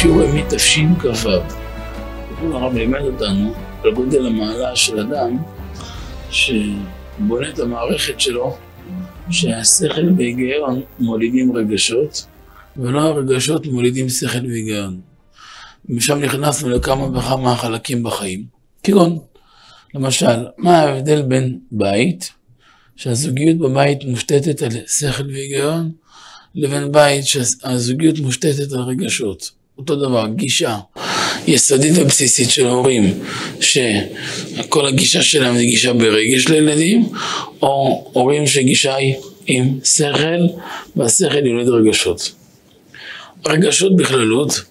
שיעורי מתשכ"ו. הרב לימד אותנו על גודל המעלה של אדם שבונה את המערכת שלו, שהשכל והיגיון מולידים רגשות, ולא הרגשות מולידים שכל והיגיון. משם נכנסנו לכמה וכמה חלקים בחיים. כגון, למשל, מה ההבדל בין בית, שהזוגיות בבית מושתתת על שכל והיגיון, לבין בית שהזוגיות מושתתת על רגשות. אותו דבר, גישה יסודית ובסיסית של הורים, שכל הגישה שלהם זה גישה ברגש לילדים, או הורים שגישה היא עם שכל, והשכל יולד רגשות. רגשות בכללות,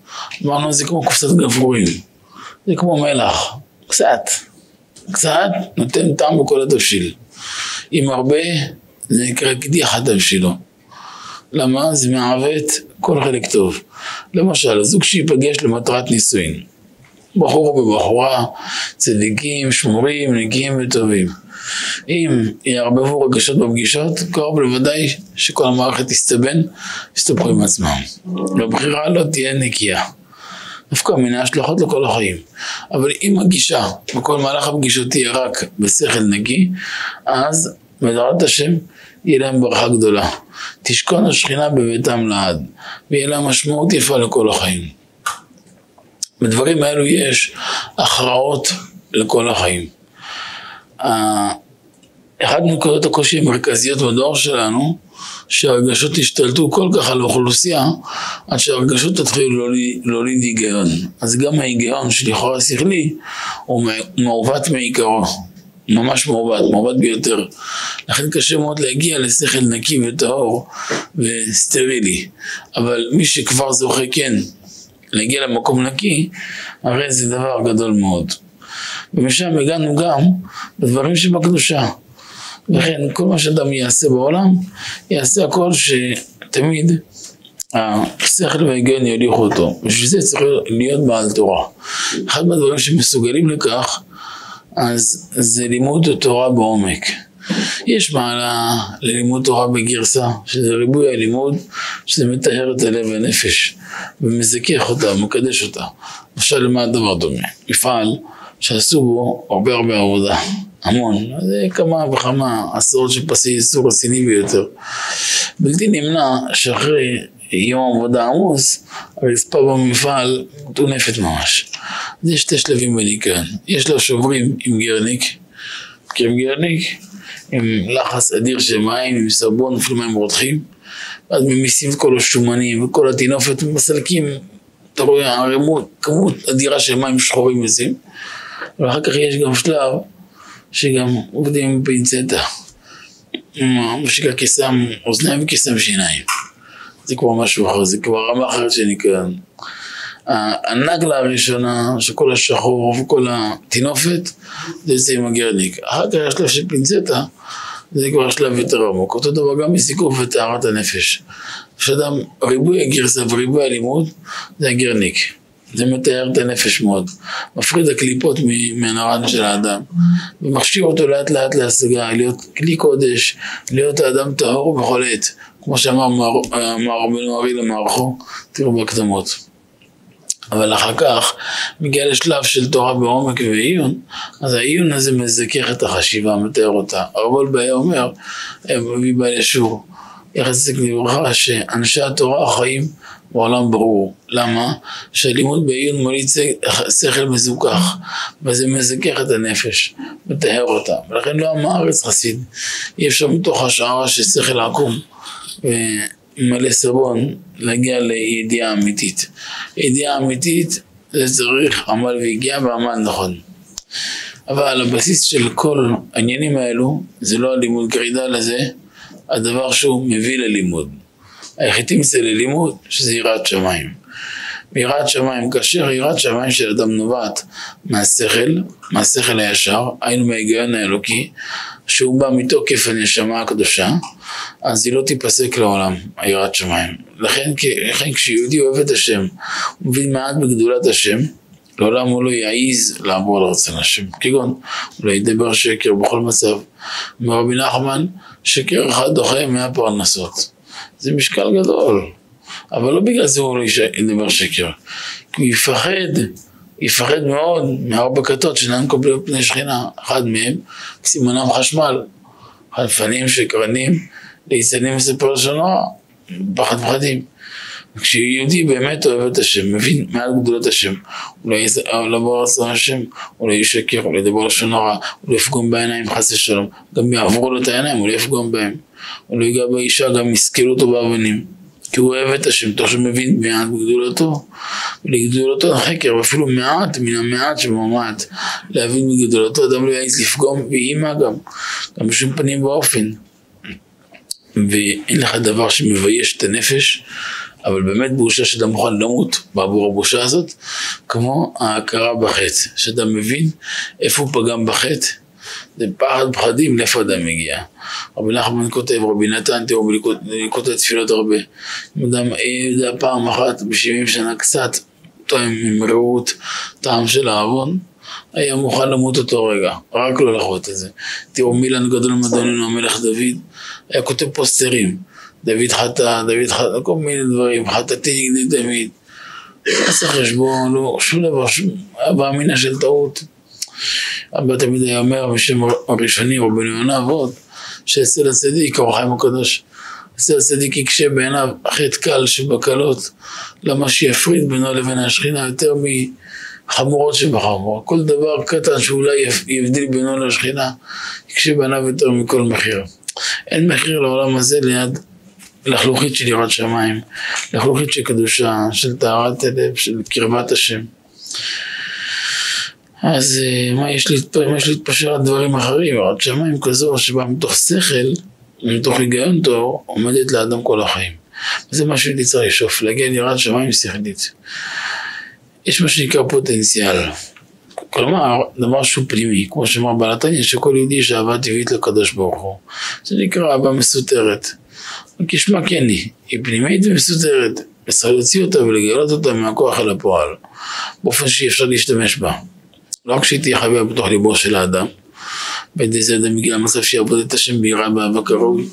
אמרנו זה כמו קופסת גפרורים, זה כמו מלח, קצת, קצת נותן טעם בכל התבשיל. עם הרבה זה נקרא קדיחת תבשילו. למה? זה מעוות כל חלק טוב. למשל, זוג שייפגש למטרת נישואין. בחור ובחורה, צדיקים, שמורים, נקיים וטובים. אם יערבבו רגשות בפגישות, קרוב לוודאי שכל המערכת תסתבן, יסתבכו עם עצמם. והבחירה לא תהיה נקייה. דווקא מן ההשלכות לכל החיים. אבל אם הגישה בכל מהלך הפגישות תהיה רק בשכל נקי, אז בעזרת השם יהיה להם ברכה גדולה. תשכון השכינה בביתם לעד, ויהיה לה משמעות יפה לכל החיים. בדברים האלו יש הכרעות לכל החיים. אחת מנקודות הקושי המרכזיות בדור שלנו, שהרגשות השתלטו כל כך על האוכלוסייה, עד שהרגשות תתחילו להוליד היגיון. אז גם ההיגיון שלכאורה שכלי, הוא מעוות מעיקרו. ממש מעובד, מעובד ביותר. לכן קשה מאוד להגיע לשכל נקי וטהור וסטרילי. אבל מי שכבר זוכה כן להגיע למקום נקי, הרי זה דבר גדול מאוד. ומשם הגענו גם לדברים שבקדושה. וכן כל מה שאדם יעשה בעולם, יעשה הכל שתמיד השכל וההיגיון יוליכו אותו. בשביל זה צריך להיות בעל תורה. אחד מהדברים שמסוגלים לכך אז זה לימוד תורה בעומק. יש מעלה ללימוד תורה בגרסה, שזה ריבוי הלימוד, שזה מטהר את הלב והנפש, ומזכך אותה, מקדש אותה. למשל, למה הדבר דומה? מפעל שעשו בו הרבה הרבה עבודה, המון, זה כמה וכמה עשרות של פסי איסור רציני ביותר. בלתי נמנע שאחרי יום עבודה עמוס, הרצפה במפעל מטונפת ממש. אז יש שתי שלבים בניקיון. יש לו שוברים עם גרניק, מכירים גרניק? עם לחץ אדיר של מים, עם סבון, אפילו מים רותחים, ואז ממיסים כל השומנים וכל הטינופת, מסלקים, אתה רואה ערימות, כמות אדירה של מים שחורים יוצאים, ואחר כך יש גם שלב שגם עובדים עם פינצטה, מה שנקרא קיסם אוזניים וקיסם שיניים. זה כבר משהו אחר, זה כבר רמה אחרת שנקרא. הנגלה הראשונה, שכל השחור וכל הטינופת, זה זה עם הגרניק. אחר כך השלב של פינצטה, זה כבר שלב יותר עמוק. אותו דבר גם מסיכוף וטהרת הנפש. כשאדם, ריבוי הגרסה וריבוי הלימוד, זה הגרניק. זה מתאר את הנפש מאוד. מפריד הקליפות מהנרן של האדם. ומכשיר אותו לאט לאט להשגה, להיות כלי קודש, להיות האדם טהור בכל עת. כמו שאמר מר רבנו ארי למערכו, תראו בהקדמות. אבל אחר כך מגיע לשלב של תורה בעומק ועיון, אז העיון הזה מזכך את החשיבה, מתאר אותה. הרב וולבאי אומר, מביא בעל ישור, יחסק לברכה, שאנשי התורה חיים בעולם ברור. למה? שהלימוד בעיון מוליד שכל מזוכח, וזה מזכך את הנפש, מטהר אותה. ולכן לא עם הארץ חסיד, אי אפשר מתוך השערה של שכל עקום. מלא סבון להגיע לידיעה אמיתית. ידיעה אמיתית זה צריך עמל והגיע ועמל נכון. אבל הבסיס של כל העניינים האלו זה לא הלימוד גרידה לזה, הדבר שהוא מביא ללימוד. היחידים זה ללימוד שזה יראת שמיים. מיראת שמיים, כאשר יראת שמיים של אדם נובעת מהשכל, מהשכל הישר, היינו מההיגיון האלוקי, שהוא בא מתוקף הנשמה הקדושה, אז היא לא תיפסק לעולם, היראת שמיים. לכן, לכן כשיהודי אוהב את השם, הוא מבין מעט בגדולת השם, לעולם הוא לא יעז לעבור לרצון השם. כגון, לא ידבר שקר בכל מצב. אומר רבי נחמן, שקר אחד דוחה מאה פרנסות. זה משקל גדול. אבל לא בגלל זה הוא לא ידבר שקר, כי הוא יפחד, יפחד מאוד מארבע כתות שאינן מקבלים פני שכינה, אחד מהם סימונם חשמל, חלפנים שקרנים, ליצנים לשון הרע, פחד פחדים. כשיהודי באמת אוהב את השם, מבין מעל גדולות השם, הוא לא יבוא רצון השם, הוא לא ישקר, הוא לא ידבר לשון הרע, הוא לא יפגום בעיניים חס ושלום, גם יעברו לו את העיניים, הוא לא יפגום בהם, הוא לא ייגע באישה, גם יסכלו אותו באבנים, כי הוא אוהב את השם, תוך שהוא מבין מעט בגדולתו, ולגדולתו החקר, ואפילו מעט מן המעט שבמעט, להבין בגדולתו, אדם לא יעז לפגום, ואימא גם, גם בשום פנים ואופן. ואין לך דבר שמבייש את הנפש, אבל באמת בושה שאדם מוכן למות בעבור הבושה הזאת, כמו ההכרה בחטא, שאדם מבין איפה הוא פגם בחטא, זה פחד פחדים לאיפה אדם מגיע. רבי נחמן כותב, רבי נתן, תראו, אני כותב תפילות הרבה. אם אדם יודע פעם אחת בשבעים שנה קצת, טועם עם רעות, טעם של העוון, היה מוכן למות אותו רגע, רק לא לחוות את זה. תראו, מילן גדול מדוננו המלך דוד, היה כותב פוסטרים. דוד חטא, דוד חטא, כל מיני דברים, חטאתי נגדי דוד. עשה חשבון, לא, שום דבר, שום אבא אמינה של טעות. אבא תמיד היה אומר בשם הראשונים, רבנו יונה ועוד, שאצל הצדיק, אור החיים הקדוש, אצל הצדיק יקשה בעיניו חטא קל שבקלות, למה שיפריד בינו לבין השכינה יותר מחמורות שבחמורות. כל דבר קטן שאולי יבדיל בינו לשכינה, יקשה בעיניו יותר מכל מחיר. אין מחיר לעולם הזה ליד לחלוכית של יראת שמיים, לחלוכית של קדושה, של טהרת הלב, של קרבת השם. אז אה, מה יש, להתפשר, מה יש להתפשר על דברים אחרים? יראת שמיים כזו שבאה מתוך שכל, מתוך היגיון טוב, עומדת לאדם כל החיים. וזה מה שאני צריך לשאוף, להגיע ליראת שמיים שכלית. יש מה שנקרא פוטנציאל. כלומר, דבר שהוא פנימי, כמו שאמר בעל התניא, שכל יהודי יש אהבה טבעית לקדוש ברוך הוא. זה נקרא אהבה מסותרת. כשמה כן היא, היא פנימית ומסודרת. צריך להוציא אותה ולגלות אותה מהכוח אל הפועל, באופן שאי אפשר להשתמש בה. לא רק שהיא תהיה חביבה בתוך ליבו של האדם, בידי זה אדם מגיע למצב שיעבוד את השם ביראה באהבה כראוי.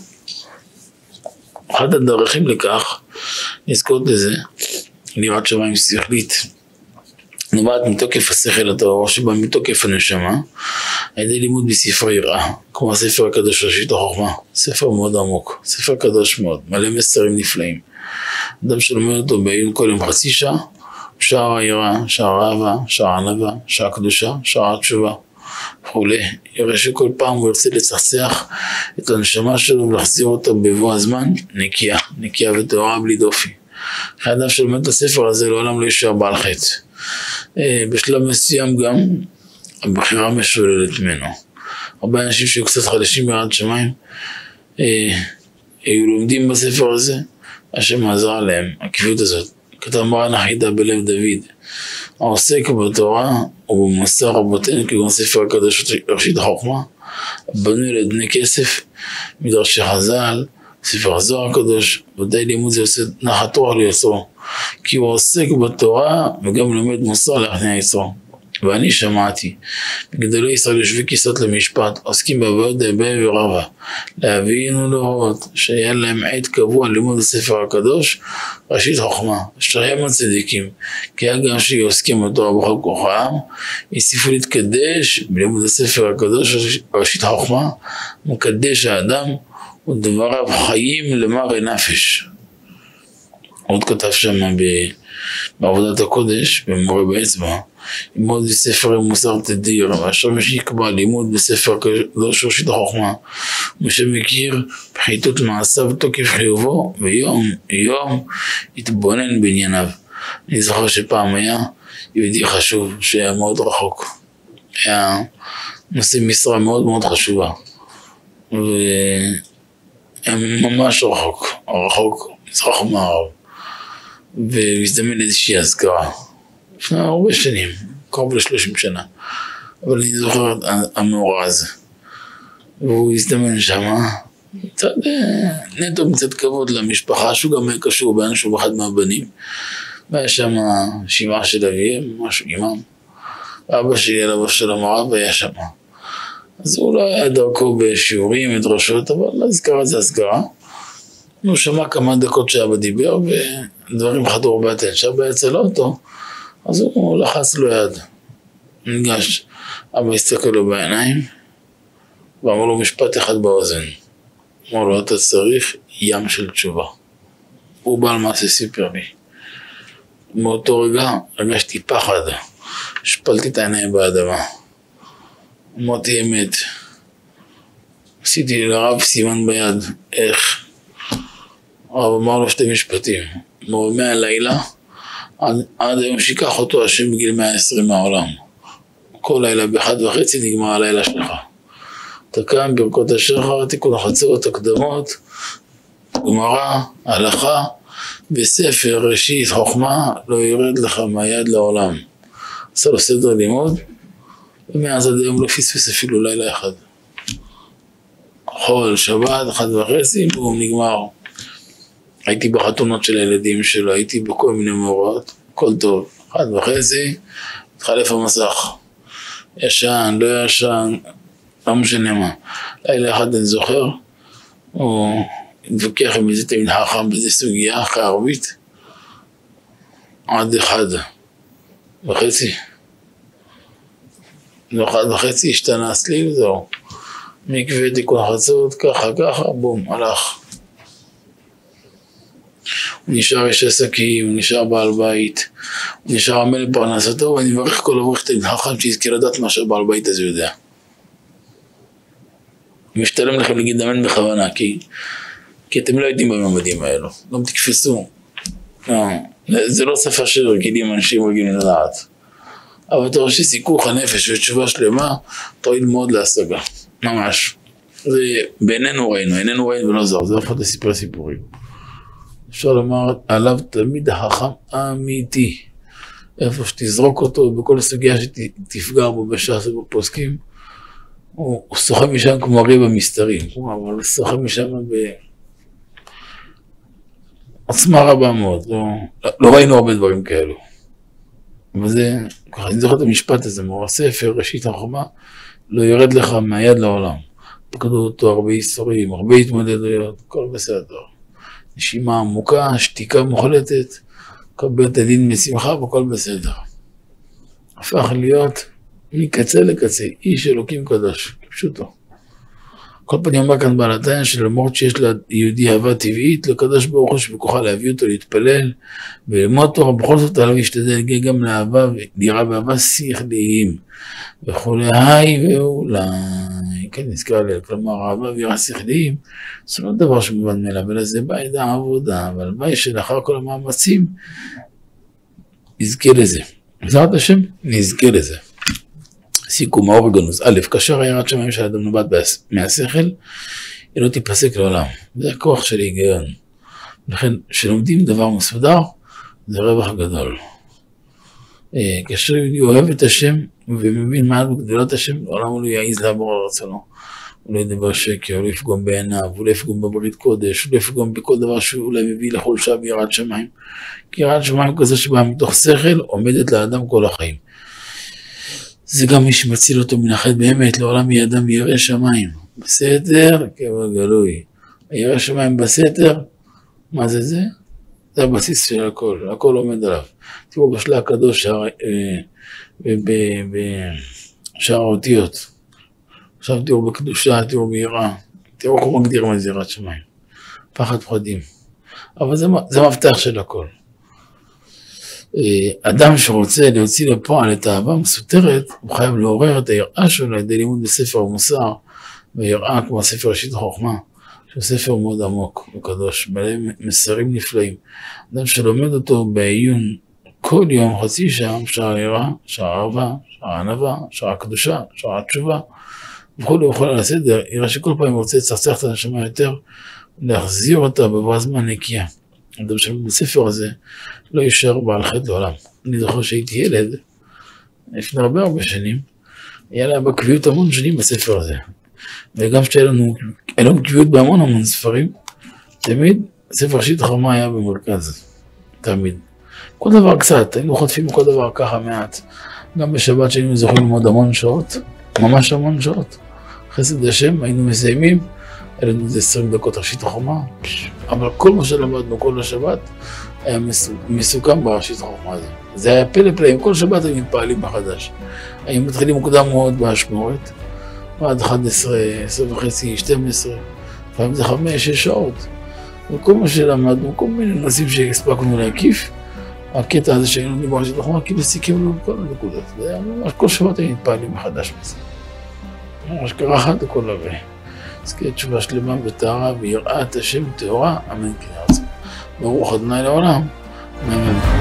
אחת הדרכים לכך, לזכות לזה, ליראת שמיים שכלית. נובעת מתוקף השכל הטהור שבא מתוקף הנשמה על ידי לימוד בספר יראה, כמו הספר הקדוש ראשית החוכמה, ספר מאוד עמוק, ספר קדוש מאוד, מלא מסרים נפלאים. אדם שלומד אותו בעיון כל יום חצי שעה, שער היראה, שער האהבה, שער הענווה, שער הקדושה, שער התשובה וכולי. יראה שכל פעם הוא ירצה לצחצח את הנשמה שלו ולהחזיר אותה בבוא הזמן נקייה, נקייה וטהורה בלי דופי. האדם שלומד את הספר הזה לעולם לא יישאר בעל חטא. אה, בשלב מסוים גם הבחירה משוללת ממנו. הרבה אנשים שהיו קצת חדשים בירד שמיים אה, היו לומדים בספר הזה, השם עזר להם, הקביעות הזאת. כתב מרן החידה בלב דוד, העוסק בתורה ובמוסר רבותינו כגון ספר הקדוש ראשית החוכמה, בנוי לבני כסף, מדרשי חז"ל, ספר הזוהר הקדוש, ודאי לימוד זה עושה נחת רוח ליוצרו. כי הוא עוסק בתורה וגם לומד מוסר לאחני היצרו. ואני שמעתי, בגדולי ישראל יושבי כיסאות למשפט, עוסקים בעבוד דבי ורבה, להבין ולהורות, שהיה להם עת קבוע לימוד הספר הקדוש, ראשית חוכמה, הם הצדיקים, כי היה גם שהיא עוסקים בתורה בכל כוחם, הוסיפו להתקדש בלימוד הספר הקדוש, ראשית חוכמה, מקדש האדם, ודבריו חיים למראה נפש. עוד כתב שם בעבודת הקודש, במורה באצבע, ללמוד בספר מוסר תדיר, ואשר מי שיקבע לימוד בספר קדוש ראשית החוכמה, מי שמכיר פחיתות מעשיו ותוקף חיובו, ויום יום יתבונן בענייניו. אני זוכר שפעם היה יהודי חשוב שהיה מאוד רחוק. היה נושא משרה מאוד מאוד חשובה. והיה ממש רחוק, רחוק, מזרח ומערב. והזדמן איזושהי אזכרה. לפני הרבה שנים, קרוב לשלושים שנה. אבל אני זוכר את המאורע הזה. והוא הזדמן שם, מצד, נטו מצד כבוד למשפחה, שהוא גם היה קשור באנשהו באחד מהבנים. והיה שם שבעה של אביהם, משהו עימם. ואבא שלי עליו השלום הרב היה שם. אז הוא לא היה דרכו בשיעורים, מדרשות, אבל האזכרה זה אזכרה. הוא שמע כמה דקות שאבא דיבר, ודברים חדרו בטן. שאבא יצא לאוטו, אז הוא לחץ לו יד. ניגש, אבא הסתכל לו בעיניים, ואמר לו משפט אחד באוזן. אמר לו, אתה צריך ים של תשובה. הוא בעל מעשה סיפר לי. מאותו רגע הרגשתי פחד, השפלתי את העיניים באדמה. אמרתי אמת. עשיתי לרב סימן ביד, איך? הרב אמר לו שתי משפטים. מהלילה עד, עד היום שיקח אותו השם בגיל 120 מהעולם. כל לילה באחד וחצי נגמר הלילה שלך. אתה קם ברכות השחר, תיקון החצרות הקדמות, גמרא, הלכה, וספר ראשית חוכמה לא ירד לך מהיד לעולם. עשה לו סדר לימוד, ומאז עד היום לא פספס אפילו לילה אחד. חול, שבת, אחת וחצי, בום, נגמר. הייתי בחתונות של הילדים שלו, הייתי בכל מיני מאורעות, הכל טוב. אחת וחצי, התחלף המסך. ישן, לא ישן, לא משנה מה. לילה אחד אני זוכר, הוא התווכח עם איזה תלמיד חכם באיזה סוגיה אחרי ערבית, עד אחד וחצי. אחד וחצי השתנה הסליל, זהו. מקווה תיקון חצות, ככה ככה, בום, הלך. הוא נשאר איש עסקים, הוא נשאר בעל בית, הוא נשאר עמל לפרנסתו, ואני מברך כל אברך תלמיד חכם שיזכה לדעת מה שהבעל בית הזה יודע. משתלם לכם להגיד אמן בכוונה, כי, כי אתם לא יודעים בממדים האלו, גם תקפסו. לא, זה לא שפה של רגילים, אנשים רגילים לדעת. אבל אתה רואה שסיכוך הנפש ותשובה שלמה, תועיל מאוד להשגה, ממש. זה בעינינו ראינו, עינינו ראינו ולא זר, זה לא סיפורים. אפשר לומר עליו תמיד החכם אמיתי. איפה שתזרוק אותו, בכל סוגיה שתפגע בו בש"ס ובפוסקים, הוא, שוחה משם כמו אריה במסתרים, אבל הוא שוחה משם בעוצמה רבה מאוד, לא, לא ראינו הרבה דברים כאלו. וזה, ככה, אני זוכר את המשפט הזה, מאור הספר, ראשית החומה, לא יורד לך מהיד לעולם. פקדו אותו הרבה ייסורים, הרבה התמודדויות, הכל בסדר. נשימה עמוקה, שתיקה מוחלטת, קבל את הדין משמחה והכל בסדר. הפך להיות מקצה לקצה, איש אלוקים קדוש, כפשוטו. כל פנים אומר כאן בעל התניא שלמרות שיש ליהודי אהבה טבעית, לקדוש ברוך הוא שבכוחה להביא אותו להתפלל וללמוד תורה, בכל זאת עליו להשתדל להגיע גם לאהבה, דירה באהבה שכליים וכולי, היי ואולי, כן נזכר לי, כלומר אהבה ויראה שכליים, זה לא דבר שמובן מאליו, אלא זה בעדה העבודה, אבל מה שלאחר כל המאמצים, נזכה לזה. בעזרת השם, נזכה לזה. סיכום האורגנוס, א', כאשר היראת שמיים של האדם נובעת מהשכל, היא לא תיפסק לעולם. זה הכוח של ההיגיון. לכן, כשלומדים דבר מסודר, זה רווח גדול. אה, כאשר יהודי אוהב את השם ומבין מה גדולת השם, לעולם לא יעז לעבור על רצונו. הוא לא ידבר שקר, הוא לא יפגום בעיניו, הוא לא יפגום בברית קודש, הוא לא יפגום בכל דבר שהוא אולי מביא לחולשה ביראת שמיים. כי יראת שמיים כזה שבאה מתוך שכל, עומדת לאדם כל החיים. זה גם מי שמציל אותו מן החטא באמת, לעולם יהיה אדם ירא שמיים. בסתר, קבע גלוי. ירא שמיים בסתר, מה זה זה? זה הבסיס של הכל, הכל עומד עליו. תראו בשלה הקדוש בשער האותיות. עכשיו תראו בקדושה, תראו ביראה. תראו איך הוא מגדיר יראת שמיים. פחד פחדים. אבל זה, זה מפתח של הכל. אה, אדם שרוצה להוציא לפועל את האהבה המסותרת, הוא חייב לעורר את היראה שלו על ידי לימוד בספר המוסר, ויראה כמו הספר ראשית החוכמה, שהוא ספר מאוד עמוק וקדוש, מלא מסרים נפלאים. אדם שלומד אותו בעיון כל יום, חצי שעה, שער היראה, שער אהבה, שער הענווה, שער הקדושה, שער התשובה, וכולי וכולי על הסדר, יראה שכל פעם רוצה לצחצח את הנשמה יותר, להחזיר אותה בבוא הזמן נקייה. אדם שלומד בספר הזה, לא יישאר בעל חטא לעולם. אני זוכר שהייתי ילד, לפני הרבה הרבה שנים, היה לה בקביעות המון שנים בספר הזה. וגם כשהיה לנו, היה לנו קביעות בהמון המון ספרים, תמיד ספר שיט חמה היה במרכז, תמיד. כל דבר קצת, היינו חוטפים כל דבר ככה מעט. גם בשבת שהיינו זוכרים ללמוד המון שעות, ממש המון שעות. חסד השם, היינו מסיימים, היה לנו איזה עשרים דקות ראשית החומה, אבל כל מה שלמדנו כל השבת היה מסוכם בראשית החוכמה הזאת. זה היה פלא פלאים, כל שבת היינו מתפעלים מחדש. היינו מתחילים מוקדם מאוד באשמורת, עד 11, 10 וחצי, 12, לפעמים זה 5, 6 שעות. וכל מה שלמדנו, כל מיני נושאים שהספקנו להקיף, הקטע הזה שהיינו לומדים בראשית החוכמה, כאילו סיכם לנו כל הנקודות. זה היה ממש, כל שבת היינו מתפעלים מחדש בזה. ממש קרה אחת לכל הווה. זכי תשובה שלמה וטהרה ויראת השם טהורה, אמן כן ירצה. ברוך ה' לעולם, אמן.